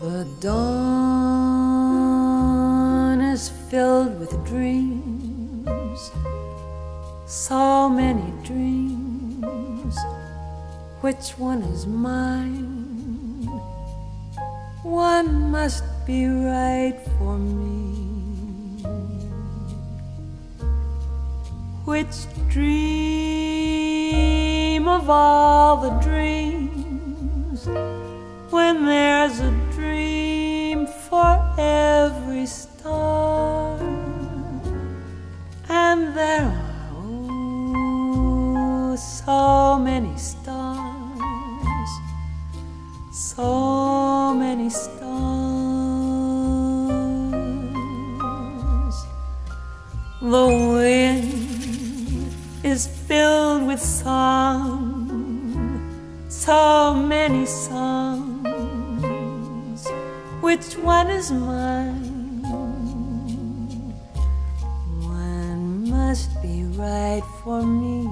The dawn is filled with dreams, so many dreams. Which one is mine? One must be right for me. Which dream of all the dreams when there's a dream for every star? And there are oh, so many stars, so many stars. The wind is filled with song, so many songs. Which one is mine? One must be right for me.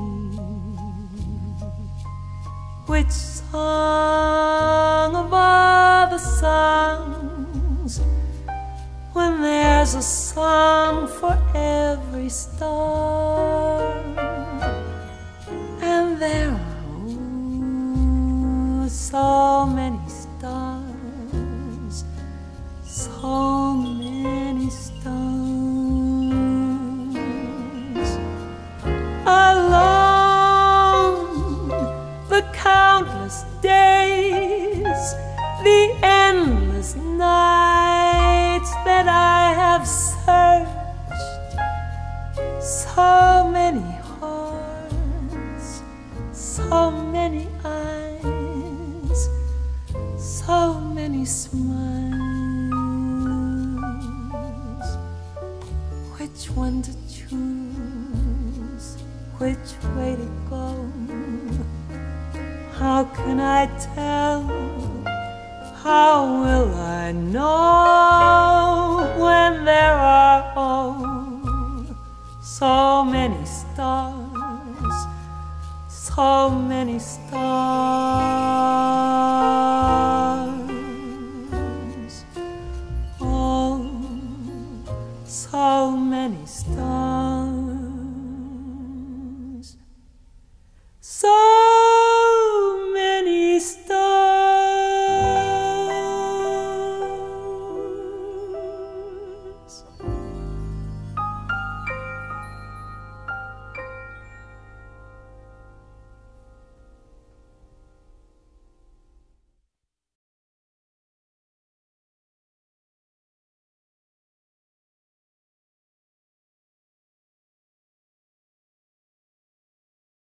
Which song of all the songs? When there's a song for every star, and there are oh, so many stars, so many stars. Alone, the countless days, the endless nights that I have searched, so many hearts, so many eyes, so many smiles. Which way to go? How can I tell? How will I know when there are oh so many stars, so many stars? Oh, so many stars. So